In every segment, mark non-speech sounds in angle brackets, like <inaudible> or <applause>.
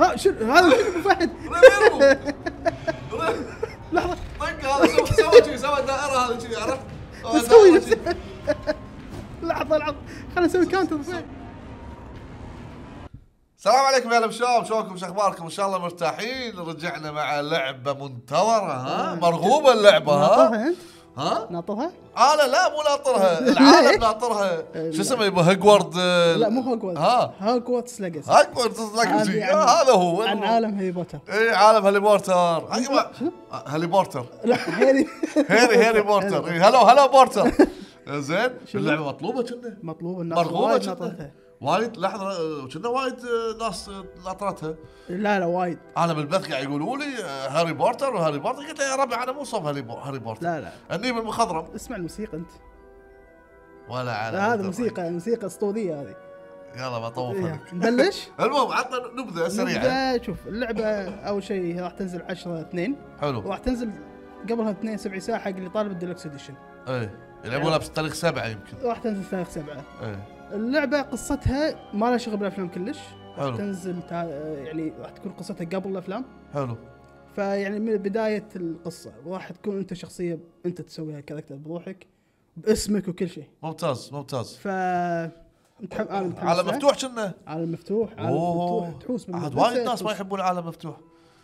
ها شنو؟ هذا شنو؟ ابو فهد. <laughs> لحظة. طق هذا سوى سوى شي سوى الدائرة هذه شي عرفت؟ مسوي نفسه. <laughs> لحظة لحظة. خلينا نسوي كاونت ابو فهد السلام عليكم يا هلا بالشباب شلونكم؟ شو أخباركم؟ إن شاء الله مرتاحين. رجعنا مع لعبة منتظرة ها؟ مرغوبة اللعبة ها؟ ها؟ ناطرها؟ أنا لا مو ناطرها. <laughs> العالم ناطرها. شو اسمه يبا هيجورد لا مو هوجورتس ها؟ Hogwarts Legacy Hogwarts Legacy هذا هو. عن عالم هاري بوتر اي عالم هاري شنو؟ هاري بورتر لا هاري هاري هاري بورتر إي، هلا هلا بورتر <laughs> زين اللعبة مطلوبة كنا مطلوب الناس مرغوبة وايد لحظة كنا وايد آه، ناس آه، ناطرتها. لا لا وايد. أنا بالبث قاعد يقولوا لي آه، هاري بورتر وهاري بورتر. قلت له يا ربع أنا مو صوب هاري بو- هاري بورتر. لا لا. النيم المخضرم. اسمع الموسيقى أنت. ولا على هذا موسيقى موسيقى أسطورية هذه. يلا بطوف إيه، نبلش؟ <laughs> المهم عطنا نبذة سريعة. نبدا شوف اللعبة أول شيء راح تنزل 10 2 حلو. وراح تنزل قبلها 2 7 ساعة حق اللي طالب ال deluxe edition. إيه يلعبونها بتاريخ سبعة يمكن. راح تنزل تاريخ 7 إيه. اللعبة قصتها ما لها شغل بالأفلام كلش حلو. راح تنزل تع... يعني راح تكون قصتها قبل الأفلام. حلو. فيعني من بداية القصة راح تكون أنت شخصية أنت تسويها كاركتر بروحك باسمك وكل شيء. ممتاز ممتاز. ف متحم... أنا متحمس عالم. مفتوح كنا؟ عالم مفتوح عالم مفتوح تحوس عاد وايد ناس ما. يحبون العالم مفتوح.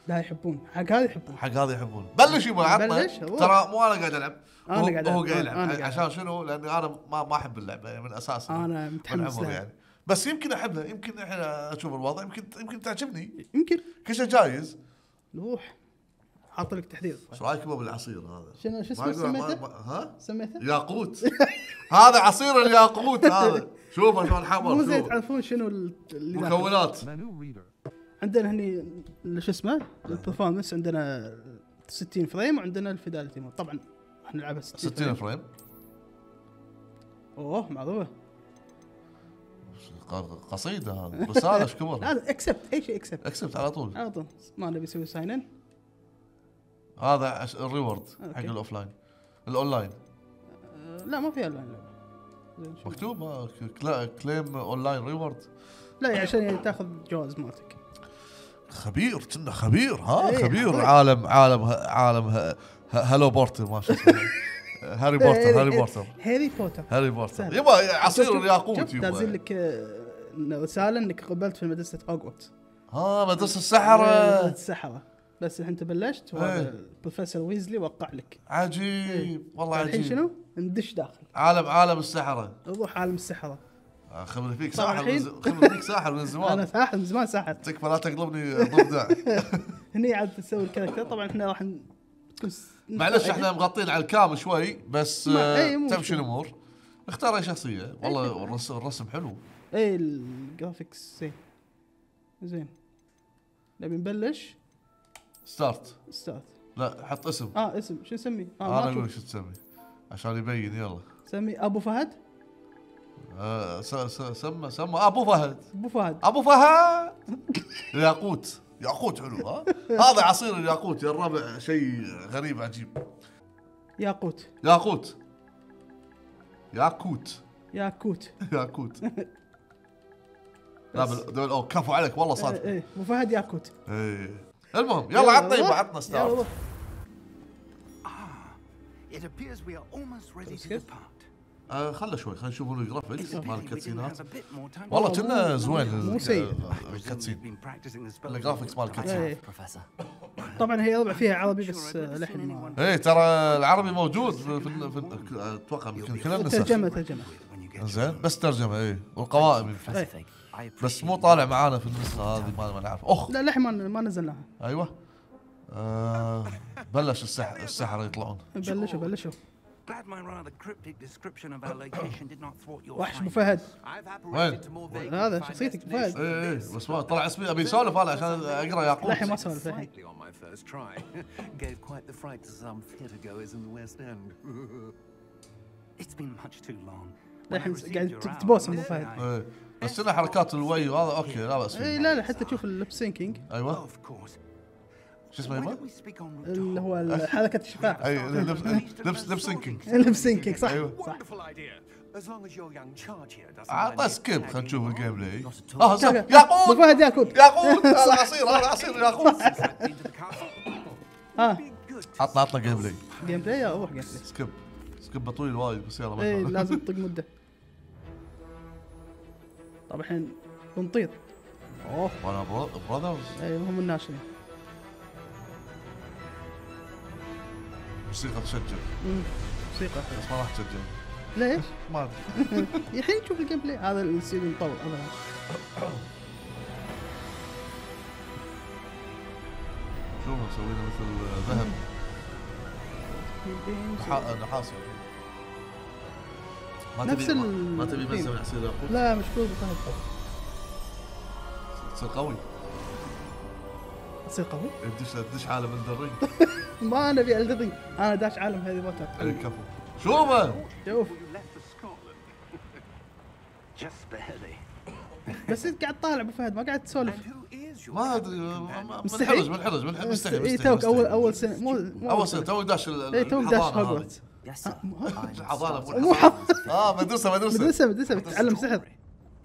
لا يحبون حق هذا يحبون حق هذا يحبون بلش يبا عطنا. ترى مو أنا قاعد ألعب هو- قاعد هو. قاعد يلعب عشان شنو؟ لاني أنا ما ما أحب اللعبه يعني من أساسها أنا متحمس لها يعني بس يمكن أحبها يمكن الحين أشوف الوضع يمكن يمكن تعجبني يمكن كل شيء جايز روح حاط لك تحذير إيش رأيك بالعصير هذا؟ شنو شو اسمه سميته؟ ها؟ سميته؟ ياقوت <laughs> هذا عصير الياقوت هذا <laughs> شوفه شلون حمر مو زين. تعرفون شنو ال- اللي داخل. مكونات عندنا هني شو اسمه ال performance عندنا 60 frame وعندنا ال fidelity mode. طبعا إحنا نلعبها 60 60 frame. أوه معروفة. قصيدة هذا رساله إيش كبر هذا <laughs> اكسبت أي شيء اكسبت اكسبت على طول. على طول. ما نبي نسوي sign in هذا ال reward حق. ال offline ال online لا ما فيها اونلاين. مكتوب؟ claim online reward لا يعني عشان يعني تاخذ جواز مالتك. خبير كنا خبير ها؟ إيه، خبير. عالم عالم عالم هالو بورتر ما شو اسمه <laughs> هاري بورتر هاري بورتر. هاري بوتر هاري بورتر. يبا عصير الياقوت يبا. لك آه، رساله إنك قبلت في مدرسة هوجورتس ها مدرسة آه، السحرة السحرة. بس الحين انت بلشت إيه. البروفيسور ويزلي وقع لك. عجيب والله الحين عجيب. شنو؟ ندش داخل. عالم عالم السحرة. نروح عالم السحرة. آه، خبرني فيك ساحر خبرني فيك ساحر من أنا زمان ساحر من زمان ساحر تكفى لا تقلبني ضفدع <laughs> هني عاد تسوي ال character. طبعا إحنا راح معلش إحنا مغطين على ال cam شوي بس آه، إيه، تمشي. الأمور؟ اختار أي شخصية. والله الرسم, حلو. اي ال graphics زين. زين. نبي نبلش؟ start start لا حط اسم. آه اسم. شو نسميه؟ آه أنا أقول. شو تسمي عشان يبين يلا. سمي أبو فهد؟ آه، سمى سمى أبو فهد. أبو فهد. أبو فهد. ياقوت ياقوت حلو ها؟ هذا عصير الياقوت يا الربع شيء غريب عجيب. ياقوت. ياقوت. ياقوت. ياكوت ياقوت. <laughs> لا بال- دول أو كفو عليك والله إيه صادق. إيه أبو فهد ياكوت إيه. المهم يلا عطنا. عطنا يلا. start روح. It appears we are almost ready to depart. آه خله شوي خلينا نشوف ال graphics مال ال cutscene ات. والله كنا مو- زوين مو ال- سيء. I presume ال cutscene. ال graphics مال ال cutscene. Professor. طبعا هي ربع فيها عربي بس آه، anyone إيه ترى العربي موجود في, أتوقع يمكن كلنا نسخ ترجمة ترجمة. زين بس ترجمة إيه. والقوائم. إيه. بس مو. طالع معانا في النسخة هذه ما ما نعرف. أخ. لا للحين ما ما نزلناها. أيوه. آه بلش السحر السحرة يطلعون. بلشوا بلشوا. <coughs> وحش ابو فهد. وين؟ هذا شخصيتك ابو فهد اي اي إيه، بس طلع اسمي. أبي أسولف أنا عشان أقرأ يعقوب الحين ما أسولف الحين الحين <laughs> <laughs> قاعد تبوس ابو فهد. إيه. بس هنا حركات الوي؟ وهذا أوكي لا بس. إيه، لا لا حتى تشوف ال lip syncing. أيوه. شو اسمه to اللي هو حركة الشفاه أي lips lips lip syncing ال lip syncing صح. أيوة. صح. عطى skip خلينا نشوف. ال gameplay. أه. ابو ياقوت! فهد ياكوت ياقوت! <laughs> هذا عصير هذا عصير ياقوت. <laughs> ها عطنا عطنا gameplay gameplay يا روح gameplay skip. skip طويل وايد بس يلا اي لازم <laughs> تطق مدة. طب الحين بنطير أوه Brothers اي هم الناشرين موسيقى تشجع موسيقى. بس ما راح تشجع ليش؟ <laughs> ما أدري. <laughs> الحين نشوف ال gameplay. هذا اللي يصير مطول هذا. <clears throat> شوف مسوينا؟ مثل ذهب. نحا- نحاس. ما نفس تبي ما- ال- ما تبي عصير ياقوت لا مشكور فهد تصير قوي. تصير قوي؟ تدش تدش عالم Elden Ring <laughs> ما نبي Elden Ring أنا داش عالم هاري بوتر اي كفو. شوفه شوف. بس إنت قاعد طالع أبو فهد ما قاعد تسولف. ما أدري? منحرج مستحيل. منحرج منحرج مستحي اي مستحي توك اول. أول سنة مو أول سنة توي داش اي توك داش. هوجورتس الحضانة starting مو مو حظ آه مدرسة مدرسة. مدرسة مدرسة. بتتعلم سحر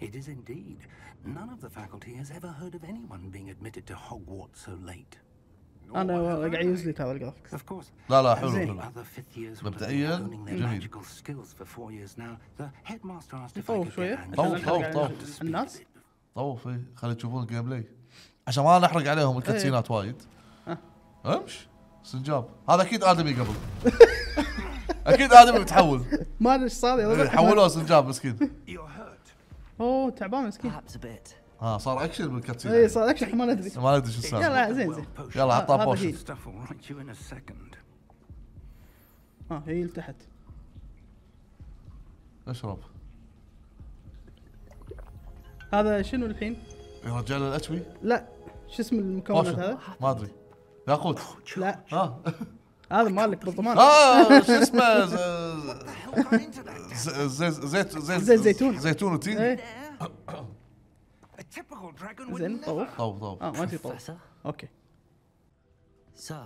It is indeed. None of the faculty has ever heard of anyone being admitted to Hogwarts so late. أنا قاعد يوز لي هذا ال graphics Of course, لا لا حلو. حلو. other fifth years will have مبدئياً جميل. get شوية طوف، طوف، قاعد طوف. الناس؟ طوف اي خلي تشوفون ال gameplay عشان ما نحرق عليهم ال cutscene ات وايد. امش سنجاب. هذا أكيد آدمي قبل. <laughs> أكيد آدمي بتحول <laughs> ما أدري إيش صار إيه، حولوه سنجاب مسكين. أوه تعبان مسكين. ها صار أكشن اي بال cutscene صار أكشن ما ندري. ما ندري شو السالفه يلا زين زين. يلا عطاه potion. second. آه هي لتحت اشرب. هذا شنو الحين؟ يا رجال ال H P لا شو اسم المكونات هذا؟ ما أدري. ياقوت. لا. ها <laughs> هذا مالك برطمان آه شو اسمه زيت زيت زيت زيت زيتون. زيتون وتين إيه زين. طوف طوف طوف آه ما في طوف? أوكي Sir?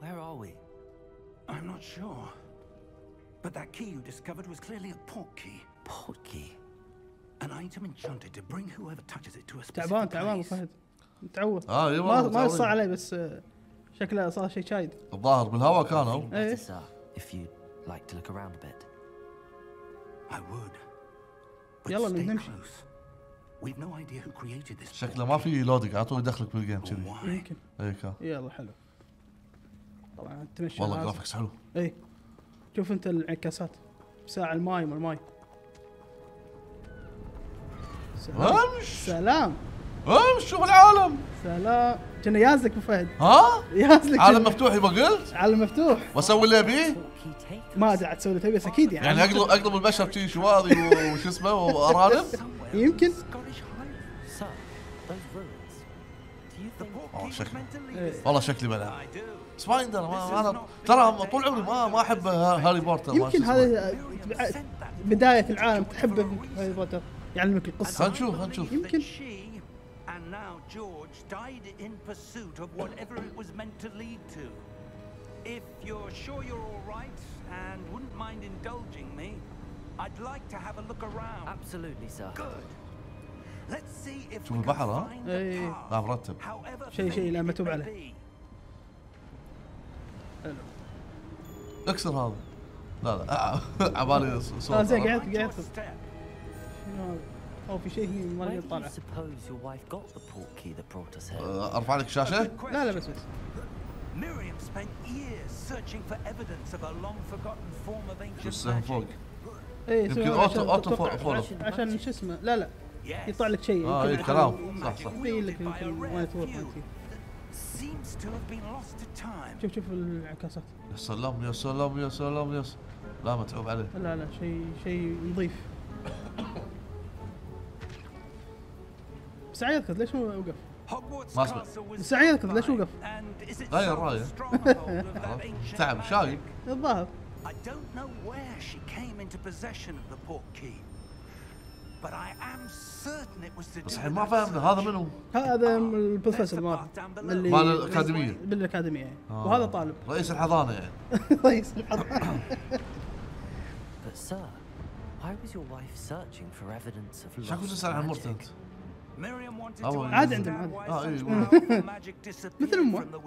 Where are we? I'm not sure. But that key you discovered was clearly a port key. Port key. An item enchanted to bring whoever touches it to a specific تعبان تعبان. فهد متعود آه ما والله ما صار متعورين. علي بس آه، شكله صار شيء شايد. الظاهر بالهواء كانوا. إيه. Better, sir, if you'd like to look around a bit. I would. But يلا نمشي. We've no idea who created this. شكله ما في loading على طول يدخلك بال game كذي. يمكن. يلا حلو. طبعا تمشي والله لازم. graphics حلو. اي شوف أنت الانعكاسات. ساعة الماي والماي سلام. امش سلام. امش شوف العالم. سلام. كنا يازلك أبو فهد. ها؟ يازلك عالم مفتوح يبغى قلت؟ عالم مفتوح. وأسوي اللي أبيه؟ ما أدري عاد تسوي له تبي بس أكيد يعني, يعني اقلب أقلب البشر شي شواذي وش اسمه وأرانب؟ يمكن. to lead إيه. والله شكلي do. بس ما أنا ترى طول عمري ما ما أحب هاري بوتر يمكن. هذا message العالم تحبه هاري. بوتر. يعلمك And القصة. I هنشوف- هنشوف. believe that يمكن. she and now George died in pursuit of whatever it was meant to lead to. If you're sure you're all right and wouldn't mind indulging me, I'd like to have a look around. Absolutely, sir. Good. Let's see if شوف we can البحر، ها؟ find إيه. the path, لا مرتب however شيء- شيء faded لا it مكتوب may عليه. be. اكسر هذا لا لا عبالي صوت آه، زين، عرفت؟ قاعد- Watch قاعد. your step. شنو هذا؟ أو في شيء ما نقدر do you نطالع suppose your wife got the port key that brought us here? آه، أرفع لك الشاشه لا لا. بس بس Miriam spent years searching for evidence of a long forgotten form of ancient magic. اي يمكن auto تتوقع- follow. عشان- شو اسمه لا لا. يطلع لك شيء آه، يمكن إيه، كلام. صح، صح. يبين لك يمكن وين تروح وين تجي. Seems to have been lost to time. شوف شوف الانعكاسات يا سلام يا سلام يا سلام يا سلام لا متعوب عليه لا لا شيء شيء نظيف سعي اذكر ليش وقف؟ ما اسمع سعي اذكر ليش وقف؟ غير رايه <laughs> تعب شايب الظاهر. I don't know where she came into possession of the port key. But I am certain it was the بس ما فهمنا هذا منو؟ هذا ah, البروفيسور مال مال الأكاديمية. بالاكاديمية يعني. آه. وهذا طالب. رئيس الحضانة يعني. <laughs> رئيس الحضانة. But sir, why was your wife searching for evidence of love? شو تسأل عن مرتنت؟ عاد عندهم عاد. <laughs> آه، disappeared <laughs> مثل of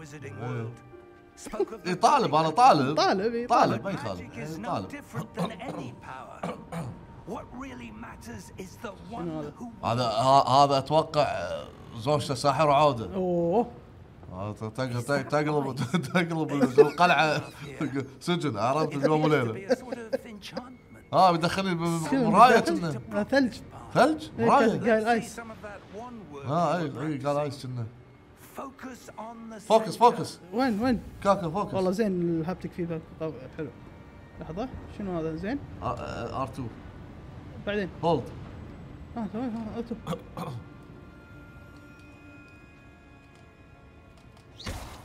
اي طالب أنا طالب. طالب إي طالب ما Magic يخالف طالب هذا؟ هذا أتوقع زوجته ساحر وعوده أوه. آه، تقلب <laughs> تقلب القلعة. سجن عرفت؟ To وليله. ها بيدخلني آه، ثلج. ثلج؟ إيه، مراية. آيس. ها اي اي قال ايس كنا فوكس. فوكس وين وين؟ كاكا فوكس والله زين الهابتك فيه حلو. لحظة. شنو هذا؟ زين. R2 بعدين. hold آه آه اكتب <coughs>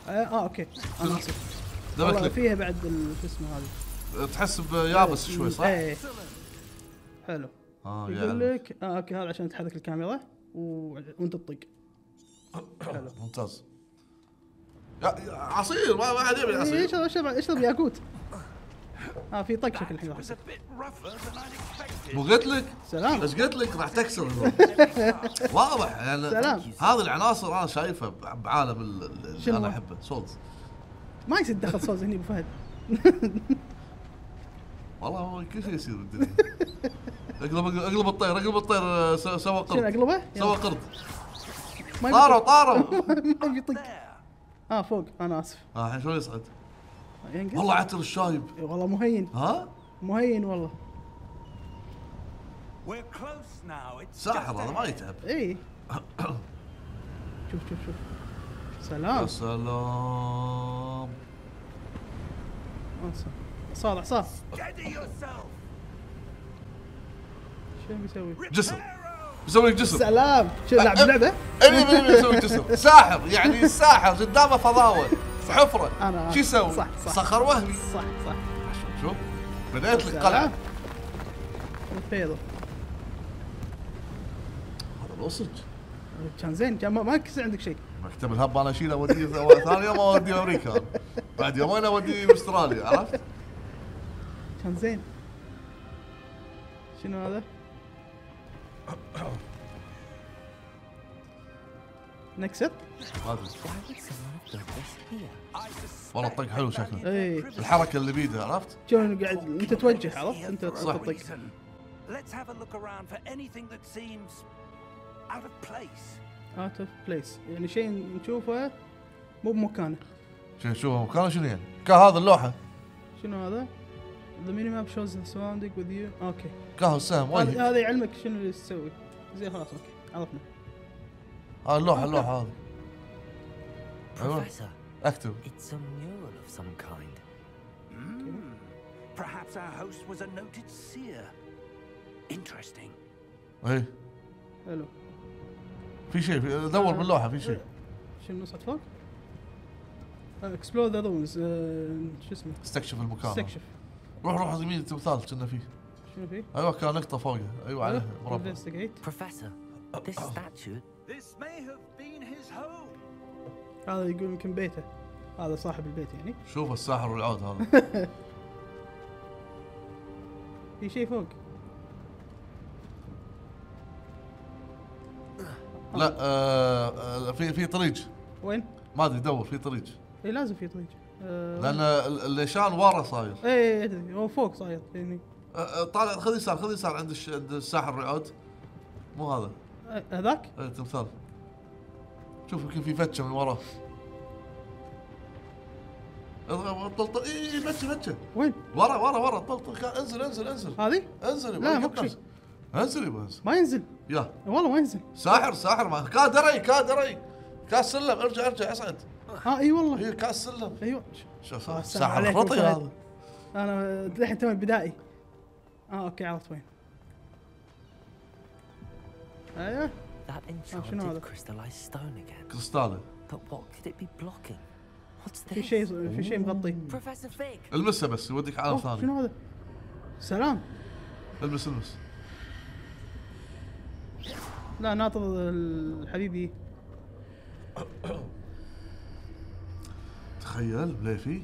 آه آه، okay. أنا اسف والله فيها بعد ال- شو اسمه هذه تحس بيابس شوي صح؟ إيه. حلو. آه يقول لك آه okay هذا عشان تحرك الكاميرا. وانت تطق. حلو ممتاز. عصير ما حد يبي إيه، عصير اشرب اشرب اشرب ياقوت آه في طق شكل الحين. مو قلت لك؟ سلام. إيش قلت لك راح تكسر. <laughs> واضح. يعني سلام. هذه العناصر أنا شايفها بعالم ال- ال- اللي أنا؟ أحبه سولز ما يصير تدخل صوز هني أبو فهد. <laughs> والله كل شيء يصير بالدنيا <laughs> اقلب اقلب الطير اقلب الطير آه، سوى شنو قرد اقلبه؟ سوى قرد ما طاروا طاروا. <laughs> ما يبي يطق. There. آه فوق. أنا اسف. آه الحين شلون يصعد؟ والله عتر الشايب. والله مهين. ها؟ مهين والله. ساحر هذا ما. يتعب. إي. شوف شوف شوف. يا سلام. سلام. Steady yourself. شو بيسوي؟ Reparo. يسوي لك جسر سلام شو لعب لعبه؟ اي اي يسوي جسر <laughs> ساحر يعني الساحر قدامه فضاوة حفرة أنا- شو يسوي؟ صح، صح. صخر وهمي صح صح شوف بديت لك قلعة الفيضة هذا الوصج كان زين كان ما, ما كسر عندك شيء مكتب الهب أنا اشيله أوديه ثاني يوم أوديه أمريكا. بعد يومين أوديه أستراليا عرفت؟ كان زين شنو هذا؟ next؟ والله الطق حلو شكله اي الحركة اللي بيده عرفت؟ شلون قاعد أنت توجه عرفت؟ أنت تطق. Let's have a look around for anything that seems out of place. out of place يعني شيء نشوفه مو بمكانه شوف شوف مكانه شنو يعني؟ كهذا اللوحة شنو هذا؟ The minimap shows the surrounding with you. okay كهو السهم وين هذا يعلمك شنو اللي تسوي. زين خلاص okay. عرفنا. هذا اللوحة اللوحة هذه. Professor, أكتب. It's a mural of some kind. Hmm. Perhaps our host was a noted seer. Interesting. اي حلو. في شيء في- دور باللوحة في شيء. شنو نصعد فوق؟ explore the rooms شو اسمه؟ استكشف المكان. استكشف. روح روح يمين التمثال كنا فيه. شنو فيه؟ أيوه كان نقطة فوقه. أيوه عليه مربع. Professor, this <coughs> statue. This may have been his home. هذا يقول يمكن بيته. هذا صاحب البيت يعني. شوف الساحر والعود هذا. <laughs> في شيء فوق؟ لا آه آه، في في طريق. وين؟ ما أدري دور في طريق. اي لازم في طريق. لأن ال- الليشان ورا صاير. اي ادري هو فوق صاير يعني. آه، آه، طالع خذ يسار خذ يسار عند الساحر والعود مو هذا. آه، هذاك؟ اي تمثال شوف يمكن في فتشة من وراه. طلطل اي فتشة فتشة. وين؟ ورا ورا ورا طلطل انزل انزل انزل. هذه؟ انزل لا، شيء. نفسك. انزل يبا انزل. ما ينزل. يا. والله ما ينزل. ساحر ساحر ما كادري كادري. كاس سلم ارجع ارجع اصعد آه إي والله هي كاس سلم أيوه شوف آه، خطي فهد. هذا أنا للحين توي بدائي آه okay عرفت وين أيوه That شنو هذا؟ enchanted crystallized stone again. كريستاله But what could it be blocking? What's في this? شيء في شيء مغطي Professor Fig! المسه بس يوديك عالم ثاني شنو هذا؟ سلام المس المس لا ناطر الحبيبي <coughs> تخيل بليفي؟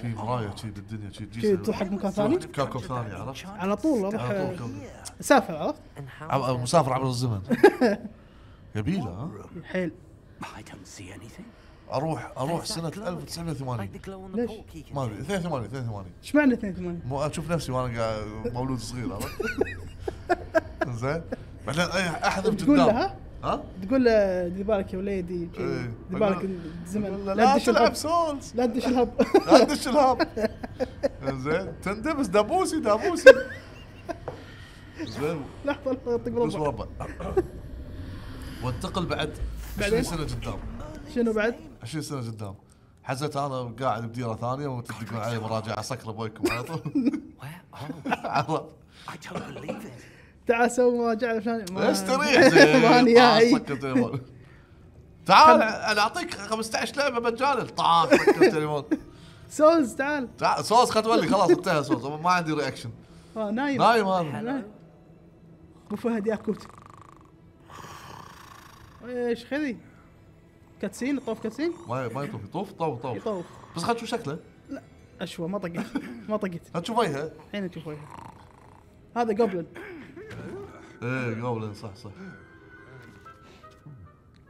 في؟ مرايه شي بالدنيا شي تجي تروح حق مكان ثاني؟ كوكب ثاني عرفت؟ على طول أروح على طول كوكب. سافر عرفت؟ مسافر عبر الزمن. <laughs> يبيله ها؟ حيل. I don't see anything. أروح أروح سنة glow? again, 1980 Like the glow on the ليش؟ ما أدري. do. 82 82 إيش معنى 82 مو أشوف نفسي وأنا قاعد مولود صغير عرفت؟ <laughs> زين بعدين احذف تقول قدام. ها؟ تقول له دير بالك يا وليدي شي، إيه. دير بالك أقول لا الهب تلعب سولز. لا تدش الهب لا تدش الهاب <laughs> زين. تندبس دابوسي دابوسي. زين. لحظة لحظة طق دوس مربع وانتقل بعد 20 بعدين؟ سنة قدام. شنو بعد؟ 20 سنة قدام. حزت أنا قاعد بديرة ثانية وتدقون علي مراجعة سكر بويكم على طول? <laughs> <laughs> عرفت. It. تعال سوي مراجعه عشان ما- استريح ماني جاي تعال أنا أعطيك 15 لعبة مجانا. طاح سكر تليفون. سولز تعال. تعال صوص خد ولي خلاص انتهى صوص ما عندي رياكشن آه نايم. نايم هذا نايم. أبو فهد ياكوت. إيش خذي؟ cutscene طوف cutscene؟ ما ما يطوف. يطوف؟ طوف طوف. يطوف. بس خل تشوف شكله. أشوى ما طقيت. ما طقيت. خل تشوف وجهه الحين أشوف وجهه هذا goblin إيه goblin صح صح.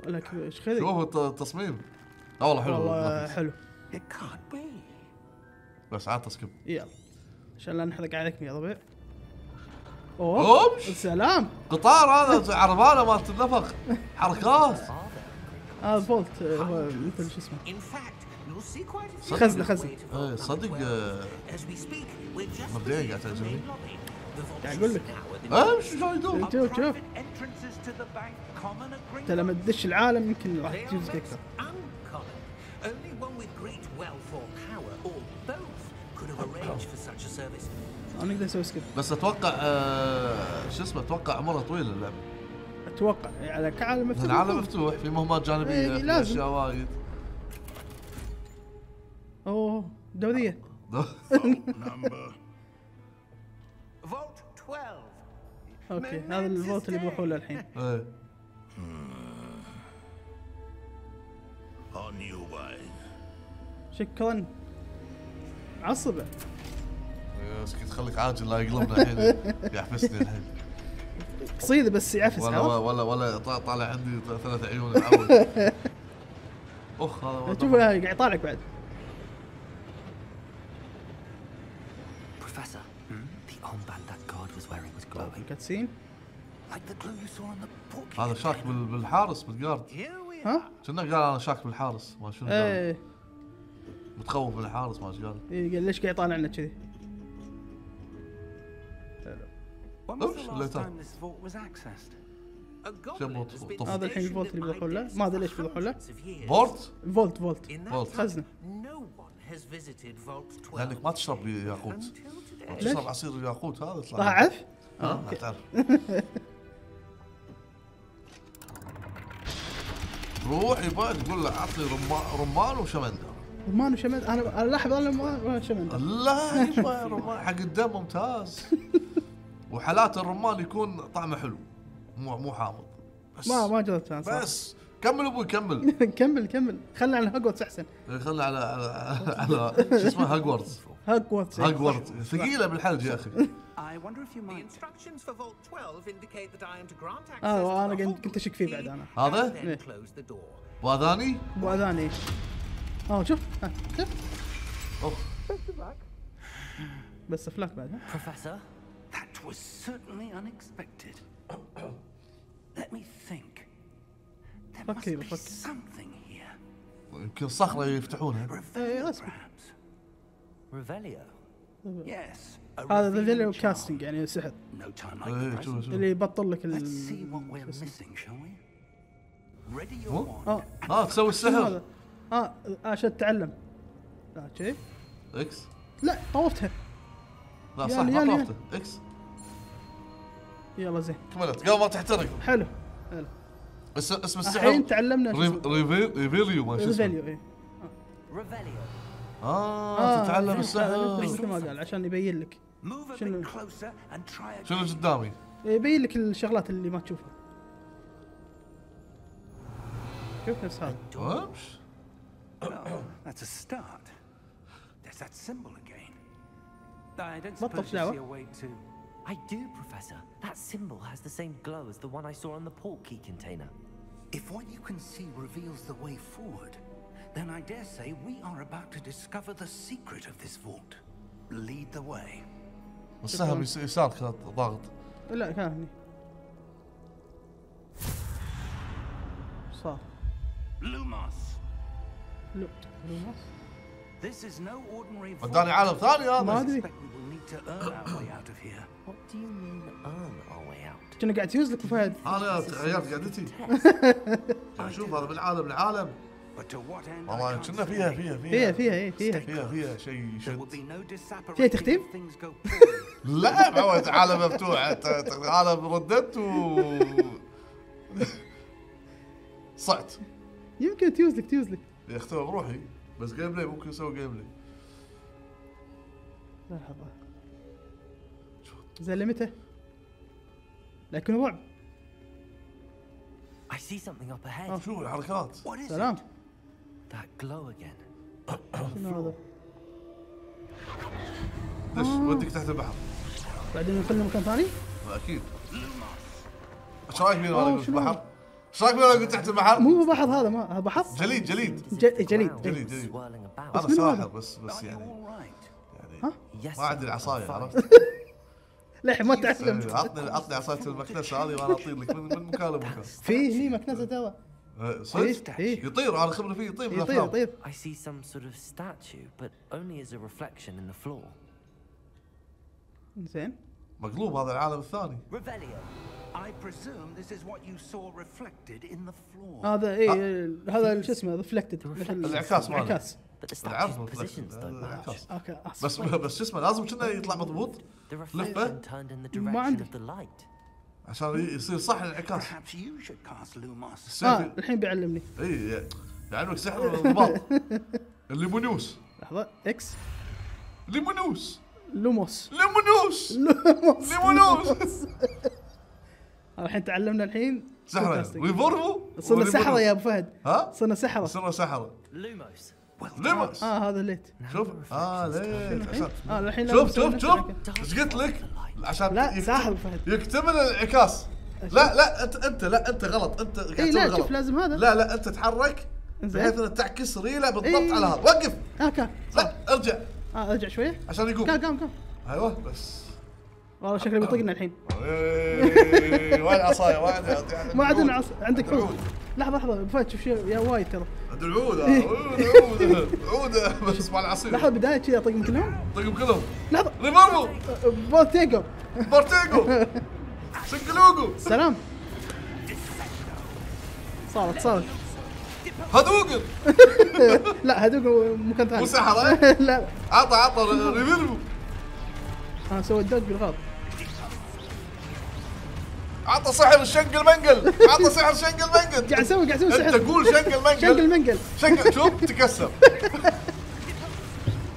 لك إيش خذي شوف الت- التصميم. لا والله حلو والله. حلو. بس عاد تسكب. يلا. عشان لا نحرق عليك يا ربيع. أوه سلام قطار هذا عربانة مالت النفق حركات. هذا فولت آه، هو مثل شو اسمه. Way to إيه صدق آه، 12. As we speak, we're just مبدئياً قاعد تعجبني. أقول is لك. آه يدور Are شوف انت لما? تدش العالم يمكن راح أكثر uncommon. Only one with great wealth or power, or both, could have arranged for such a service. أنا نقدر نسوي skip بس أتوقع آه، شو اسمه أتوقع عمرها طويل اللعبة أتوقع على كعالم مفتوح العالم مفتوح في مهمات جانبية إيه، في. أشياء وايد أوه دورية <laughs> <laughs> okay هذا ال vault اللي بروحوا له الحين. إيه. way. شكرا. عصبة. بس كنت خليك عاجل لا يقلبنا الحين. <laughs> يحبسني الحين. قصيدة بس يعفس ولا؟ ولا ولا طا- طالع عندي ثلاث عيون <laughs> أخ هذا شوف قاعد يطالعك بعد. Pork. هذا شاك بال- بالحارس بالجارد. ها؟ كنا قال أنا شاك بالحارس ما شنو قال؟ إيه. متخوف من الحارس ما قال. إيه، قال ليش قاعد يطالعنا كذي؟ هذا الحين الفولت اللي بيروحون له. ما أدري ليش بيروحون له. فولت؟ فولت فولت. Vault 12 لأنك ما تشرب ياقوت. today. تشرب عصير الياقوت هذا يطلع روح يبا تقول له عطني رمان رمان وشمندر. رمان وشمند أنا أنا لاحظ أنا ما شمند لا <laughs> يبا رمان. حق الدم ممتاز. وحالات الرمان يكون طعمه حلو. مو مو حامض. بس. ما ما جربت أنا صراحة. بس. كمل أبوي كمل. <laughs> كمل كمل. خلنا على هاجوردز أحسن. خلنا على على على شو اسمه هاجوردز هاجوردز هاجوردز ثقيلة بالحلج يا أخي. I wonder if you The might. instructions for Vault 12 indicate that I am to grant access اه to انا the كنت whole كنت اشك فيه key بعد انا هذا؟ and then إيه. close the door. واذاني ابو اذاني اه شوف ها، شوف اوف بس افلاك بعد ها Professor, That was certainly unexpected. Let me think. There must Okay, be okay. something here. يمكن صخره يفتحونها إيه، Revelio, رسمي. perhaps. Revelio. Yes. هذا ذا فيديو. كاستنج يعني سحر إيه. شوف اللي يبطل لك ال What? wand. آه آه تسوي السحر؟ آه عشان تتعلم؟ لا شيء X لا طوفتها لا صح ما يلا. طافته X يلا زين. كملت قبل ما تحترق. حلو. حلو. اسم السحر. الحين تعلمنا Revelio ما شو اسمه. Revelio إيه. Revelio. اه تتعلم فهمت، السحر مثل ما قال عشان يبين لك Move a شنو؟ bit closer and try again. شنو قدامي؟ يبين لك الشغلات اللي ما تشوفها شوف نفس هذا وامش No, <coughs> that's That's a start. There's that symbol again. I don't What the suppose you see flower? a way to. I do, Professor. That symbol has the same glow as the one I saw on the port key container. If what you can see reveals the way forward, then I dare say we are about to discover the secret of this vault. Lead the way. السهم يس- يسارك ضاغط لا كان هني صار Lumos! لو Lumos This is no ordinary vault. وداني عالم ثاني ما هذا I أدري. suspect we will need to earn our way out of here. What do you mean, earn our way out? كنا قاعد تيوز لك فهد أنا عيال قعدتي شوف هذا من عالم لعالم But to what end? I والله كنا فيها. فيها فيها فيها فيها فيها فيها فيها شيء disapparating فيها تختيم؟ <laughs> لا معود عالم مفتوح عالم رددت و <laughs> صعت يمكن تيوز لك تيوز لك يختبر بروحي بس gameplay ممكن أسوي gameplay لحظة زين لمتى؟ لكن رعب I see something up ahead. Oh. شوف الحركات What is سلام it? That glow again. شنو هذا؟ دش وديك تحت البحر بعدين نخلي مكان ثاني؟ أكيد إيش رأيك وأنا شنو؟ البحر؟ إيش رأيك وأنا أقول تحت البحر؟ مو بحر هذا ما بحر؟ جليد جليد جليد. جليد جليد about. هذا ساحر؟ بس بس يعني? يعني ما عندي العصايه. عرفت؟ <laughs> للحين ما إيه، تعلمت عطني عطني عصايه المكنسة هذه وأنا أطير لك من مكان لمكان في هني إيه، إيه صدق؟ إيه يطير أنا خبري فيه يطير يطير يطير I see some sort of statue, but only as a reflection in the floor. زين مقلوب هذا العالم الثاني Revelio. I presume this is what you saw reflected in the floor. هذا إيه هذا شو اسمه ريفلكتد الانعكاس ماله. الانعكاس. بس. بس شو اسمه لازم كنا يطلع مضبوط the ما عندي. عشان يصير صح الانعكاس. آه الحين بيعلمني. إي يعلمك سحر الضباط. <laughs> الليمونيوس لحظة إكس ليمونوس. لوموس. ليمونوس. لوموس. ليمونوس. <laughs> الحين تعلمنا الحين. fantastic. ريفورفو صرنا سحرة يا أبو فهد. ها؟ صرنا سحرة. صرنا سحرة. Lumos. ليموس آه هذا ليت شوف. آه ليش؟ عشان. آه الحين شوف لازم شوف شوف. الحركة. إيش قلت لك؟ عشان لا ساحر فهد. يكتمل الإنعكاس. لا لا انت أنت لا أنت غلط. أنت قاعد اي تسوي لا غلط. شوف لازم هذا. لا لا أنت تحرك. بحيث انك تعكس ريلة بالضبط إيه. على هذا. وقف. آه كان لا ارجع. آه ارجع شوية. عشان يقوم قام قام قام. أيوه بس. والله شكله بيطقنا الحين. إيه، وين العصايه وين ما عندنا عص... عندك عود. لحظة لحظة ابو فهد شوف شيء يا وايد ترى. عند العود آه، عود عود عود <laughs> بس مع العصير. لحظة بداية كذا اطقهم كلهم؟ طيب كلهم. لحظة. ريفورمو بورتيجو بارتيجو <laughs> سنكلوجو. سلام. صارت صارت. هدوجن <laughs> لا هذوك مكان ثاني. مو سحرة؟ لا. عطى عطى ريفورمو أنا سويت دوج بالغلط. عطى سحر الشنقل منقل. عطى سحر شنقل منقل. قاعد أسوي قاعد أسوي أنت سحر قول شنقل شنقل منقل. منقل شنقل شوف تكسر. <laughs>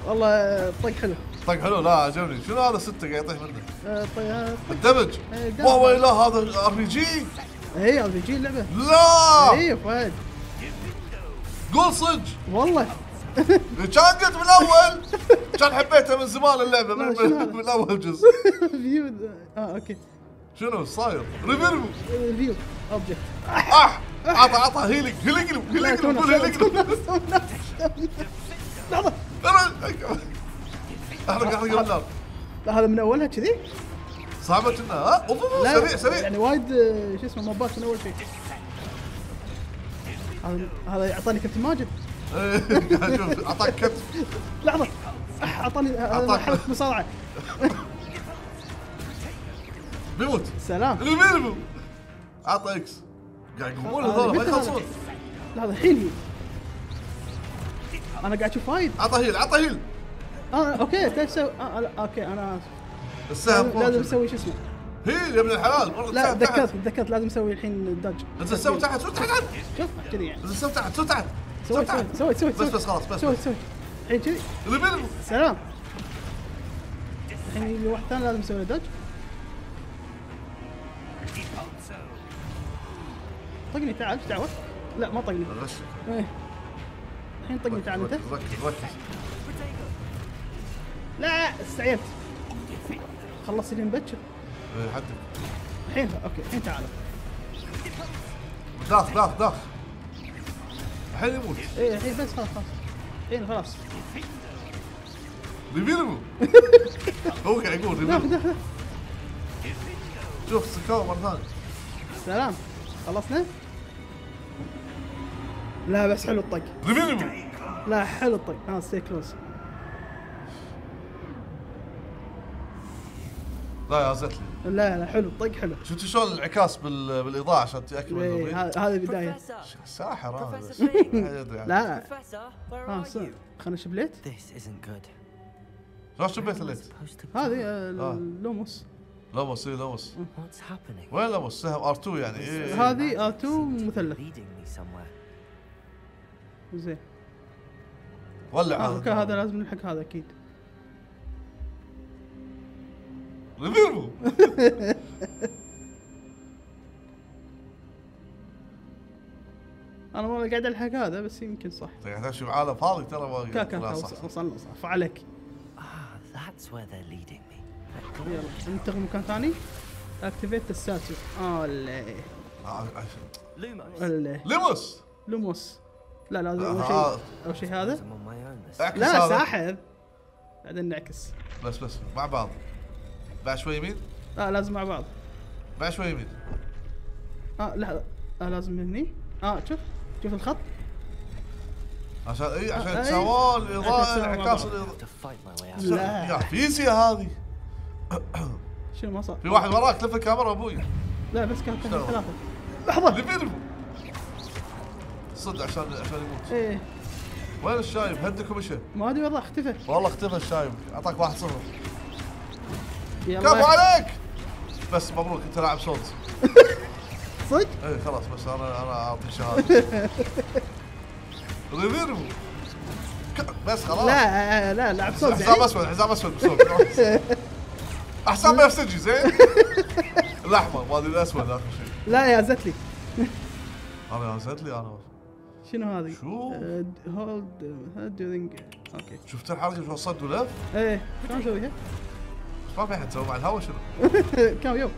والله طق حلو. طيب حلو. لا عجبني. شنو هذا ستة قاعد يطيح منه؟ آه، طيب آه، ال damage. damage. وهو لا هذا ار بي جي اي ار بي جي اللعبة. لا! اي فهد. قول صدق. والله. كان قلت من الأول <laughs> كان حبيتها من زمان اللعبة من؟ من, من أول جزء. <laughs> آه أوكي. شنو صاير؟ ريفيربو. فيو اوبجكت اح عطى عطى له تونا قول هيلينج. له لحظه احرق احرق النار لا هذا من أولها كذي؟ صعبة كنا ها أوف أوف، لا سريع سريع. يعني وايد آه، شو اسمه موبات من أول شيء. هذا اعطاني كابتن ماجد. <laughs> أعطاك كتف لحظة أعطاني هذا. حلقة مصارعة. بيموت سلام. ريفيربو عطى إكس. قاعد يقومون هذا هذول ما هذا؟ يخلصون لحظة الحين هي أنا قاعد أشوف وايد عطى هيل عطى هيل. آه أوكي تسوي؟ آه لا، أوكي أنا السهم لازم أسوي شو اسمه؟ هيل يا ابن الحلال لا تحت. تذكرت تذكرت لازم أسوي الحين دج انزل سوي تحت سوي تحت شوف كذي يعني. انزل سوي تحت سوي تحت. سوي سوي سوي سوي بس بس خلاص بس سوي سوي. الحين كذي. سلام. الحين واحد ثاني لازم يسوي له dodge. طقني تعال إيش دعوة؟ لا ما طقني. غش إيه. الحين طقني تعال أنت. لا استعجلت خلصت لي مبكر إيه، حدك الحين؟ okay الحين تعال. داخل داخل داخل الحين يموت. إيه الحين بس خلاص خلاص. الحين خلاص. ريفيربو <laughs> <laughs> هو قاعد يقول داخل شوف score مرة ثانية. سلام. خلصنا؟ لا بس حلو الطق. لا حلو الطق. ها stay close لا يا زت لي لا لا حلو الطق حلو. شفت شلون الانعكاس بال... بالإضاءة عشان تأكد من إيه، النظيف ه- هذه بداية! ساحر هذا. بس <laughs> يعني. لا. ها? خلنا شبليت. شلون شبيت الليت؟ هذه die? آه، آه. اللوموس لوموس اي لوموس What's happening? وين لوموس سهم آر 2 يعني إيه. هذه R2 مثلث. زين. ولع آه، أوكي هذا لازم نلحق هذا أكيد. ريفيربو <laughs> أنا والله قاعد ألحق هذا بس يمكن صح. قاعد تمشي بعالم فاضي ترى ما كا كا لا، كا صح، وص- صح. وصلنا صح فعليك Ah, يلا ننتقل مكان ثاني. اكتيفيت Lumos. ولا ليموس. لوموس لا لا أول. شيء. أول شيء هذا؟ لا. ساحر بعدين نعكس. بس بس مع بعض. بعد شوي يمين. لا لازم مع بعض. بعد شوي يمين. آه لا آه لازم من هني. آه شوف شوف الخط. عشان إي عشان آه، عشان الاضاءه إنعكاس. الإضاءة. لا. يا فيزياء هذه. شنو ما صار؟ في واحد وراك لف الكاميرا أبوي. لا بس كان؟ ثلاثة لحظة. Revelio صدق عشان عشان يموت. إيه. وين الشايب؟ هدك ومشى ما أدري والله اختفى. والله اختفى الشايب. أعطاك واحد صفر. كفو عليك! بس مبروك أنت لاعب صوت. <laughs> صدق؟ اي خلاص بس أنا أنا اعطيك شهادة. Revelio ك- بس خلاص. لا لا لعب صوت حزام يعني. أسود حزام أسود <laughs> أحسن بنفسجي زين <laughs> الاحمر ما أدري الاسود اخر شيء لا يا زت لي أنا نزلت لي أنا شنو هذه؟ شو؟ hold during okay شفت الحركة شلون صد ولف إيه شلون اسويها؟ ما في أحد سوى مع الهوا شنو <laughs> كم يوم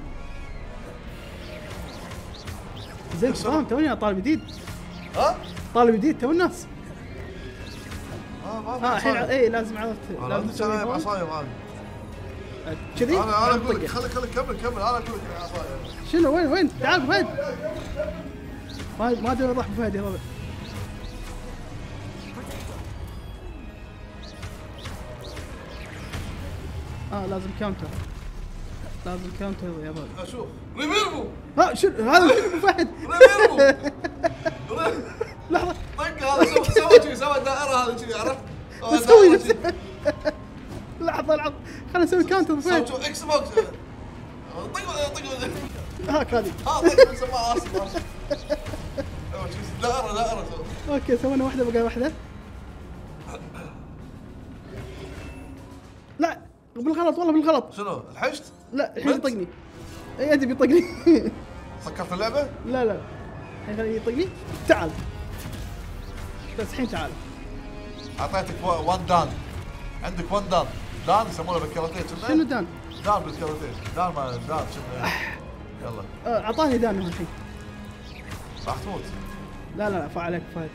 زين فاهم توني طالب جديد ها؟ طالب جديد تو الناس آه ما في ها الحين عصاية. إيه لازم عرفت لازم تسوي. عصايه كذي؟ أنا أنا أقول لك. خليك خليك كمل كمل. أنا أقول لك شنو؟ وين وين؟ تعال فهد. ما ما أدري وين راح فهد يا ربع. آه لازم counter لازم counter يا ربع. أشوف. Revelio! ها شنو؟ هذا شنو ابو فهد. ريفيربو! <laughs> لحظة. طق هذا سوى سوى الدائرة هذه شي عرفت؟ <laughs> لحظة لحظة. خلينا نسوي كاونتر فهد شو إكس بوكس طق طق هاك هذه. ها طق سماها أيوة، شي دائره دائره سوى. أوكي سوينا واحدة بقى واحدة. لا بالغلط والله بالغلط. شنو؟ الحشت؟ لا الحين؟ يطقني. اي ادري بيطقني سكرت <laughs> اللعبة؟ لا لا الحين خليه يطقني. تعال. بس الحين تعال. أعطيتك وان دان عندك وان دان دان يسمونه بالكاراتيه شنو دان؟ دان بالكاراتيه دان ما دان كنا يلا اعطاني دان هو الحين راح تموت لا لا لا فعليك فهد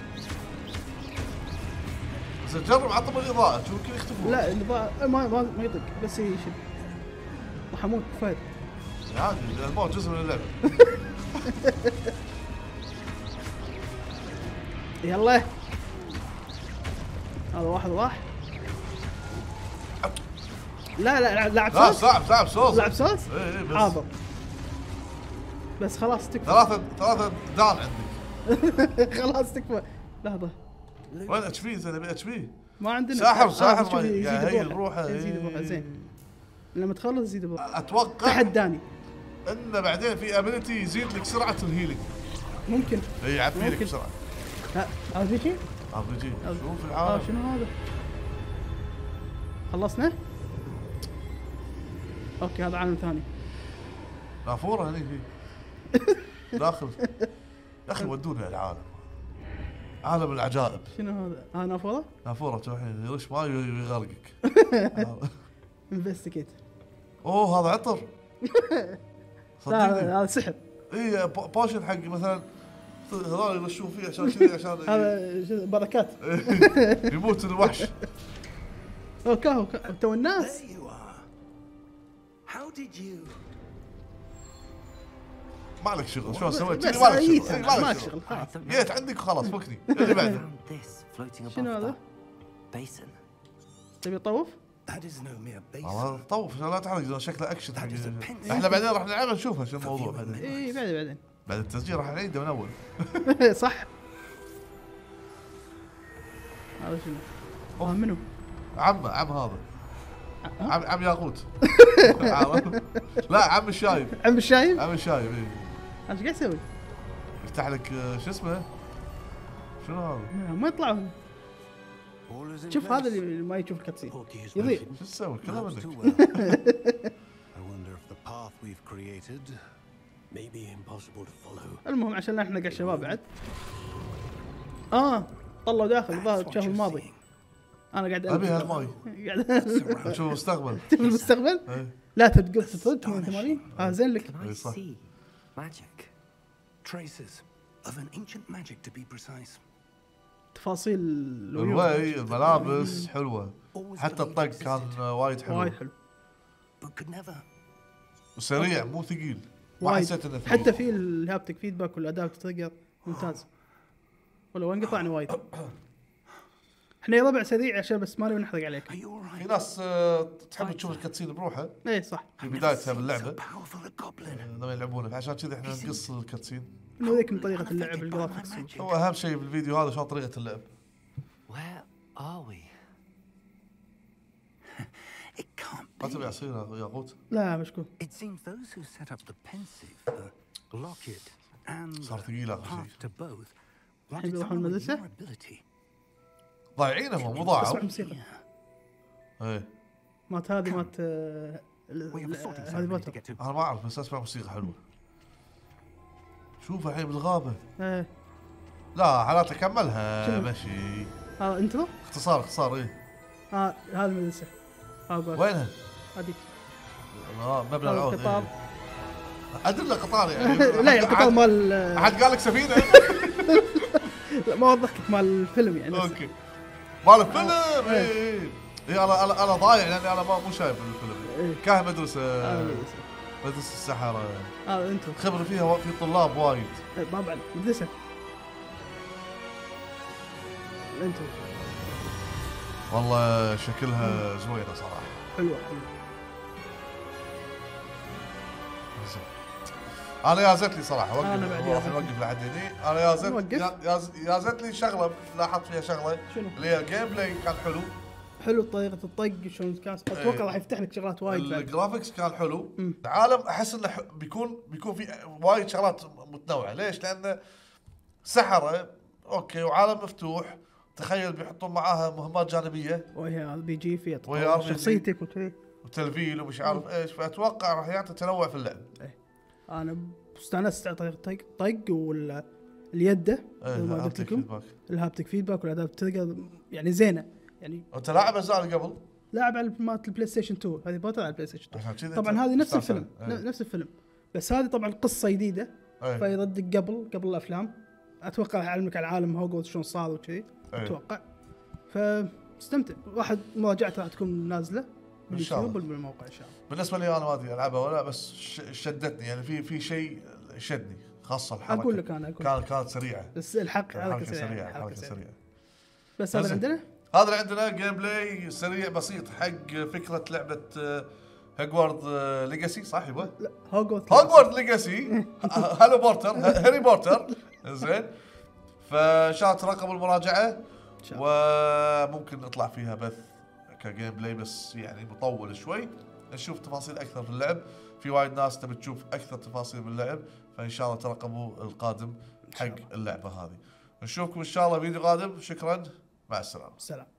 بس جرب عطهم الاضاءه شوف يمكن يختفون لا با- ما ما ما يطق بس يشد راح أموت فهد عادي الموت جزء من اللعبه يلا هذا واحد راح لا لا لا لعب لا صوت؟ صعب صعب صوت. لعب صوت؟ اي اي بس. حاضر. بس خلاص تكفى. ثلاثة ثلاثة دان عندك. <laughs> خلاص تكفى. لحظة. وين اتش بي زين ابي اتش بي ما عندنا. ساحر آه، ساحر يزيد بروحه روحه يزيد بروحه. إيه. زين. لما تخلص يزيد بروحه أتوقع تحداني. انه بعدين في ability يزيد لك سرعة ال healing ممكن. اي يعبي لك لا ار بي جي ار بي جي شوف آه العالم. شنو هذا؟ خلصنا؟ okay هذا عالم ثاني. نافورة هني في <laughs> داخل. يا أخي ودونا العالم عالم. العجائب. شنو هذا؟ ها نافورة؟ نافورة توحين يرش ماي ويغرقك انفستيجيت أوه هذا عطر. <laughs> لا صدقني. هذا سحر. اي با- باشن حق مثلا هذول يرشون فيه عشان كذي عشان هذا شو- بركات. <laughs> يموت الوحش. أوكي أوكي. تو الناس. are. How did you? ما لك شغل شلون سويت بس كذي ما شغل ما شغل جيت عندك خلاص فكني <laughs> اللي بعده شنو هذا؟ basin. تبي طوف؟ That is no mere basin. والله طوف لا تحرق شكله اكشن. إحنا بعدين راح نلعبها نشوفها شو الموضوع بعدين اي بعدين بعدين بعد التسجيل راح نعيده من أول <laughs> صح هذا شنو؟ آه منو؟ عم عم هذا <laughs> عم عم ياقوت؟ <laughs> لا عم الشايب عم الشايب؟ عم الشايب اي إيش قاعد يسوي؟ يفتح لك آه، شو اسمه شنو هذا؟ ما يطلعون All is in شوف هذا. اللي ما يشوف الكاتسين يضيع. شو تسوي؟ كلها منك. <laughs> المهم عشان إحنا قاعد شباب بعد آه طلعوا داخل شاف you're الماضي. أنا قاعد أبي. هالماي <laughs> قاعد أشوف المستقبل. <laughs> في المستقبل؟ إيه. لا تقول تصد 82 آه زين لك. See magic? traces of an ancient magic to be precise. تفاصيل. الواي الملابس حلوة. Always حتى الطق كان وايد وايد حلو. حلو could never. وسريع مو ثقيل. ما وايد. حسيت إنه ثقيل. حتى في الهابتك فيدباك والادابت تريجر ممتاز <sighs> ولا وين قطعنا وايد. <coughs> إحنا يا ربع سريع عشان بس ما نبي نحرق عليك all في? ناس آه، تحب تشوف الكاتسين بروحه إيه صح في بدايتها باللعبه. آه، لما يلعبونه فعشان كذا إحنا نقص الكاتسين نوريك من طريقة اللعب الجرافكس. هو أهم شيء بالفيديو هذا شلون طريقة اللعب Where are we? <laughs> It can't ما تبي be. عصير يا ياقوت لا مشكور It seems those who set up the pensive, the locket, and صار ثقيل شيء. path to both wanted يروحون someone with المدرسة؟ your ability. ضايعينهم مو اسمع ضاعوا. موسيقى. إيه. مات هذه مات آه، get to. أنا ما أعرف بس أسمع موسيقى حلوة. شوف الحين بالغابة. إيه. لا حالاتها كملها شنو؟ مشي. هذا انترو اختصار اختصار إيه. آه هذا المدرسة هاجوارتس وينها؟ هذيك آه، مبنى هذا العود القطار. إيه. ادري قطار يعني. <laughs> لا يعني القطار مال آه، أحد قال لك سفينة؟ <laughs> لا ما وضحت مال الفيلم يعني. okay. مال الفيلم اي اي اي أنا أنا أنا ضايع لأني أنا ما مو شايف الفيلم. إيه. كان مدرسه هذا المدرسة. مدرسة السحرة. هذا intro خبرة فيها في طلاب وايد. إيه، طبعا مدرسة. ال intro والله شكلها زوينه صراحة. حلوة حلوة. أنا جازت لي صراحة وقف بعد راح. نوقف لحد هني. أنا جازت جاز- جازت لي شغلة لاحظت فيها شغلة. شنو؟ اللي هي ال gameplay كان حلو. حلو طريقة الطق شلون كاس. أتوقع إيه. راح يفتح لك شغلات وايد ال graphics كان حلو. العالم أحس إنه بيكون بيكون في وايد شغلات متنوعة. ليش؟ لأن سحرة okay وعالم مفتوح. تخيل بيحطون معاها مهمات جانبية. وهي RPG فيها. شخصيتك وكذي و تلفيل ومش عارف إيش. فأتوقع راح يعطي تنوع في اللعب. أنا استانست على طريقه الطق طق وال اليده إيه زي ما قلت لكم feedback. ال haptic feedback وال adaptive trigger يعني زينة. يعني أنت لاعب اجزاء قبل؟ لاعب على مالت البلاي ستيشن 2 هذه Potter على البلاي ستيشن 2 عشان كذا طبعا هذه نفس الفيلم. ن- نفس الفيلم. بس هذه طبعا قصة جديدة إيه. فيردك قبل قبل الأفلام. أتوقع يعلمك على عالم هوجورتس شلون صار وكذي إيه. أتوقع. فاستمتع واحد مراجعته راح تكون نازلة. إن شاء الله. بالموقع إن شاء الله؟ بالنسبة لي أنا ما أدري ألعبها ولا بس شدتني. يعني في في شيء شدني خاصة الحركة. أقول لك أنا أقول لك. كان كانت سريعة. بس الحق حركة سريعة حركة سريعة. بس هذا. عندنا؟ هذا اللي عندنا جيم بلاي سريع بسيط حق فكرة لعبة هاجوارد ليجاسي صح يبا؟ لا هوجورتس هاجوارد ليجاسي هالو بورتر هاري بورتر زين. فان شاء الله. تراقبوا المراجعه. وممكن نطلع فيها بث. ك gameplay بس يعني مطول شوي. نشوف تفاصيل أكثر في اللعب. في وايد ناس تبي تشوف أكثر تفاصيل باللعب فإن شاء الله ترقبوا القادم حق اللعبة هذه. نشوفكم إن شاء الله فيديو قادم. شكرا. مع السلامة. سلام.